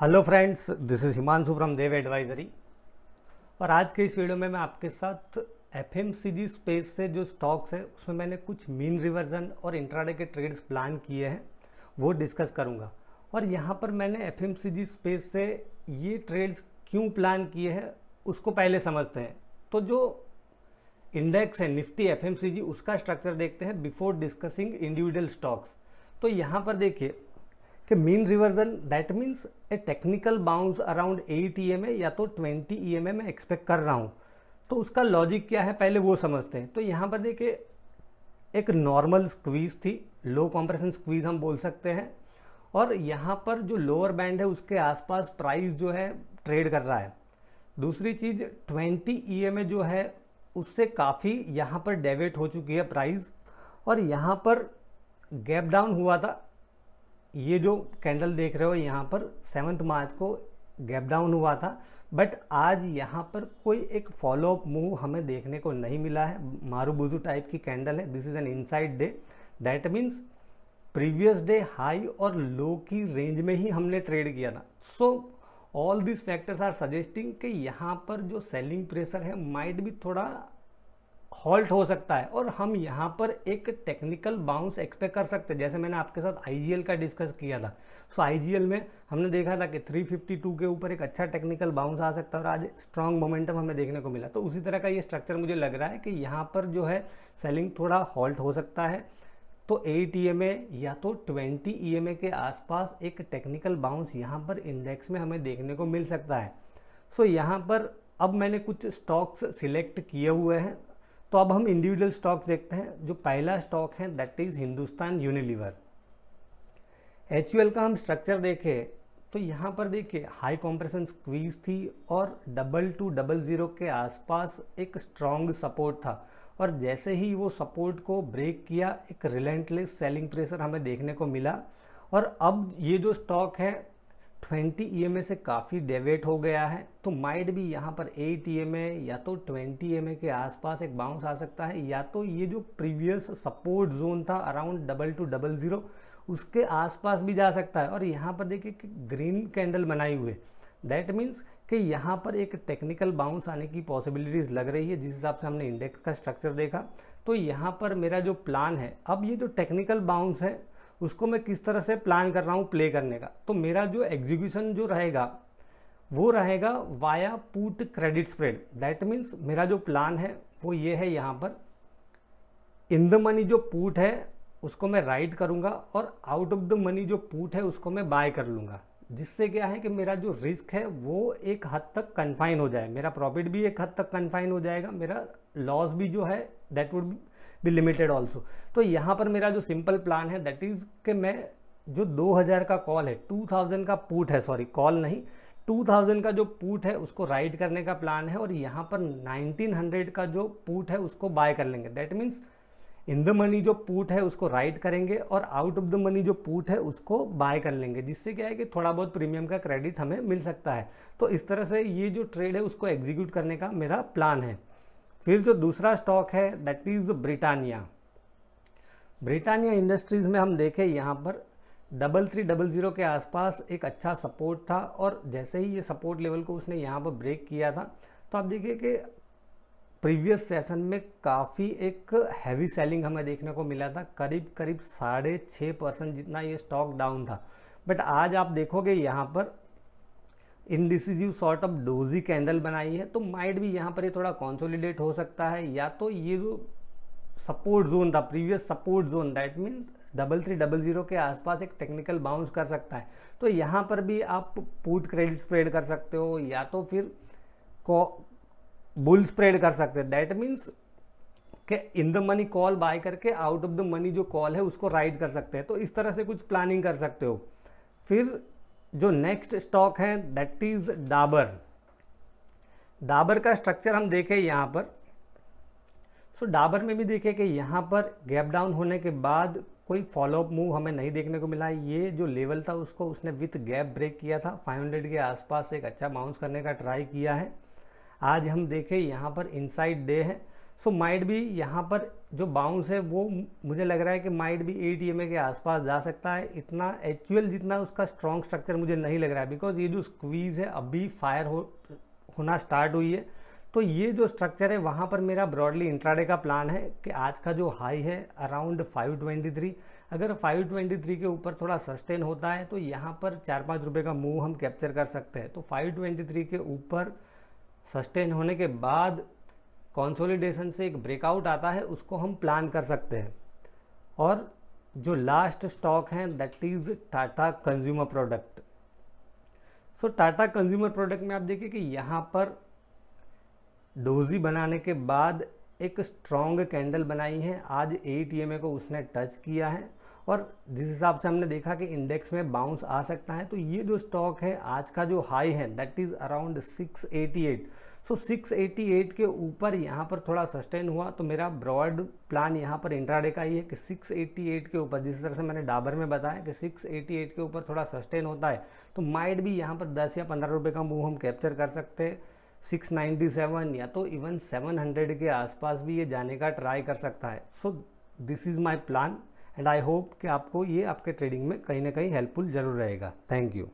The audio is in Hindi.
Hello friends this is Himanshu from Dev advisory और आज के इस वीडियो में मैं आपके साथ एफएमसीजी स्पेस से जो स्टॉक्स है, उसमें मैंने कुछ मीन रिवर्जन और इंट्राडे के ट्रेड्स प्लान किए हैं, वो डिस्कस करूँगा। और यहाँ पर मैंने एफएमसीजी स्पेस से ये ट्रेड्स क्यों प्लान किए हैं, उसको पहले समझते हैं। तो जो इंडेक्स है निफ्टी एफएमसीजी उसका स्ट्रक्चर देखते हैं बिफोर डिस्कसिंग इंडिविजुअल स्टॉक्स तो यहाँ पर देखिए कि mean reversion that means a technical bounce around at E M या तो ट्वेंटी ई एम मैं एक्सपेक्ट कर रहा हूँ। तो उसका लॉजिक क्या है? पहले वो समझते हैं। तो यहाँ पर देखिए, एक नॉर्मल स्क्वीज थी लो कॉम्प्रेशन स्क्वीज हम बोल सकते हैं। और यहाँ पर जो लोअर बैंड है, उसके आसपास प्राइस जो है ट्रेड कर रहा है। दूसरी चीज़ 20 ई जो है, उससे काफ़ी यहाँ पर डेवेट हो चुकी है प्राइस और यहाँ पर गैप डाउन हुआ था। ये जो कैंडल देख रहे हो, यहाँ पर सेवन्थ मार्च को गैप डाउन हुआ था, बट आज यहाँ पर कोई एक फॉलोअप मूव हमें देखने को नहीं मिला है। मारूबुजू टाइप की कैंडल है। This is an inside day that means previous day high और लो की रेंज में ही हमने ट्रेड किया था। So all this factors are suggesting कि यहाँ पर जो सेलिंग प्रेशर है माइट भी थोड़ा हॉल्ट हो सकता है और हम यहाँ पर एक टेक्निकल बाउंस एक्सपेक्ट कर सकते हैं। जैसे मैंने आपके साथ आईजीएल का डिस्कस किया था। सो so, आई में हमने देखा था कि 352 के ऊपर एक अच्छा टेक्निकल बाउंस आ सकता है और आज स्ट्रॉन्ग मोमेंटम हमें देखने को मिला। तो उसी तरह का ये स्ट्रक्चर मुझे लग रहा है कि यहाँ पर जो है सेलिंग थोड़ा हॉल्ट हो सकता है। तो एट ई या तो ट्वेंटी ई के आसपास एक टेक्निकल बाउंस यहाँ पर इंडेक्स में हमें देखने को मिल सकता है। सो so, यहाँ पर अब मैंने कुछ स्टॉक्स सिलेक्ट किए हुए हैं। तो अब हम इंडिविजुअल स्टॉक्स देखते हैं, जो पहला स्टॉक है that is Hindustan Unilever H का हम स्ट्रक्चर देखें तो यहाँ पर देखिए हाई कॉम्प्रेशन स्क्वीज थी और डबल टू डबल ज़ीरो के आसपास एक स्ट्रॉन्ग सपोर्ट था। और जैसे ही वो सपोर्ट को ब्रेक किया, एक रिलेंटलेस सेलिंग प्रेशर हमें देखने को मिला। और अब ये जो स्टॉक है 20 ई से काफ़ी डेवेट हो गया है तो माइट भी यहाँ पर 8 ई या तो 20 ई के आसपास एक बाउंस आ सकता है, या तो ये जो प्रीवियस सपोर्ट जोन था around double two double zero उसके आसपास भी जा सकता है। और यहाँ पर देखिए कि ग्रीन कैंडल बनाई हुए दैट मीन्स कि यहाँ पर एक टेक्निकल बाउंस आने की पॉसिबिलिटीज़ लग रही है, जिस हिसाब से हमने इंडेक्स का स्ट्रक्चर देखा। तो यहाँ पर मेरा जो प्लान है, अब ये जो टेक्निकल बाउंस है उसको मैं किस तरह से प्लान कर रहा हूँ प्ले करने का। तो मेरा जो एग्जीक्यूशन जो रहेगा, वो रहेगा via put credit spread that means मेरा जो प्लान है, वो ये है यहाँ पर। इन द मनी जो पुट है, उसको मैं राइट करूँगा और आउट ऑफ़ द मनी जो पुट है, उसको मैं बाय कर लूँगा। जिससे क्या है कि मेरा जो रिस्क है, वो एक हद तक कन्फाइन हो जाए। मेरा प्रॉफिट भी एक हद तक कन्फाइन हो जाएगा। मेरा लॉस भी जो है that would be limited also तो यहाँ पर मेरा जो सिंपल प्लान है दैट इज़ कि मैं जो 2000 का कॉल है 2000 का पुट है सॉरी कॉल नहीं 2000 का जो पुट है, उसको राइड करने का प्लान है और यहाँ पर 1900 का जो पुट है, उसको बाय कर लेंगे. That means in the money जो पुट है, उसको राइड करेंगे और आउट ऑफ़ द मनी जो पुट है, उसको बाय कर लेंगे. जिससे क्या है कि थोड़ा बहुत प्रीमियम का क्रेडिट हमें मिल सकता है. तो इस तरह से ये जो ट्रेड है, उसको एग्जीक्यूट करने का मेरा प्लान है. फिर जो दूसरा स्टॉक है that is Britannia Britannia industries में हम देखें, यहाँ पर डबल थ्री डबल ज़ीरो के आसपास एक अच्छा सपोर्ट था और जैसे ही ये सपोर्ट लेवल को उसने यहाँ पर ब्रेक किया था तो आप देखिए कि प्रीवियस सेशन में काफ़ी एक हैवी सेलिंग हमें देखने को मिला था। करीब करीब साढ़े छः परसेंट जितना ये स्टॉक डाउन था। बट आज आप देखोगे यहाँ पर indecisive sort of doji candle बनाई है तो माइट भी यहाँ पर ये थोड़ा कॉन्सोलिडेट हो सकता है, या तो ये जो सपोर्ट जोन था previous support zone that means double three double zero के आसपास एक टेक्निकल बाउंस कर सकता है। तो यहाँ पर भी आप पुट क्रेडिट स्प्रेड कर सकते हो, या तो फिर बुल स्प्रेड कर सकते हो। दैट मीन्स कि in the money call buy करके आउट ऑफ़ द मनी जो कॉल है, उसको राइड कर सकते हैं। तो इस तरह से कुछ प्लानिंग कर सकते हो। फिर जो नेक्स्ट स्टॉक है दैट इज़ डाबर डाबर का स्ट्रक्चर हम देखें यहाँ पर। सो so, डाबर में भी देखें कि यहाँ पर गैप डाउन होने के बाद कोई फॉलोअप मूव हमें नहीं देखने को मिला। ये जो लेवल था उसको उसने विथ गैप ब्रेक किया था। 500 के आसपास एक अच्छा बाउंस करने का ट्राई किया है। आज हम देखें यहाँ पर इनसाइड डे है। सो माइट भी यहाँ पर जो बाउंस है वो मुझे लग रहा है कि माइट भी एट ई के आसपास जा सकता है। इतना एक्चुअल जितना उसका स्ट्रॉन्ग स्ट्रक्चर मुझे नहीं लग रहा है बिकॉज़ ये जो स्क्वीज़ है, अभी फायर हो, होना स्टार्ट हुई है। तो ये जो स्ट्रक्चर है, वहाँ पर मेरा ब्रॉडली इंट्राडे का प्लान है कि आज का जो हाई है अराउंड 523 अगर 523 के ऊपर थोड़ा सस्टेन होता है तो यहाँ पर चार पाँच रुपये का मूव हम कैप्चर कर सकते हैं। तो 523 के ऊपर सस्टेन होने के बाद कॉन्सोलिडेशन से एक ब्रेकआउट आता है, उसको हम प्लान कर सकते हैं। और जो लास्ट स्टॉक हैं that is Tata consumer product so Tata consumer product में आप देखिए कि यहाँ पर डोजी बनाने के बाद एक स्ट्रॉन्ग कैंडल बनाई है। आज ए को उसने टच किया है। और जिस हिसाब से हमने देखा कि इंडेक्स में बाउंस आ सकता है तो ये जो स्टॉक है आज का जो हाई है that is around 688 so so, 688 के ऊपर यहाँ पर थोड़ा सस्टेन हुआ तो मेरा ब्रॉड प्लान यहाँ पर इंट्राडे का ही है कि 688 के ऊपर जिस तरह से मैंने डाबर में बताया कि 688 के ऊपर थोड़ा सस्टेन होता है तो माइट भी यहाँ पर 10 या 15 रुपए का मूव हम कैप्चर कर सकते हैं। 697 या तो इवन 700 के आसपास भी ये जाने का ट्राई कर सकता है। So this is my plan and I hope कि आपको ये आपके ट्रेडिंग में कहीं ना कहीं हेल्पफुल ज़रूर रहेगा. Thank you